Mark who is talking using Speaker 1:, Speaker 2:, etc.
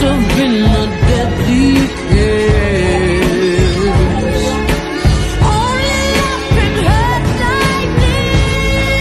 Speaker 1: have been a